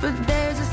but there's a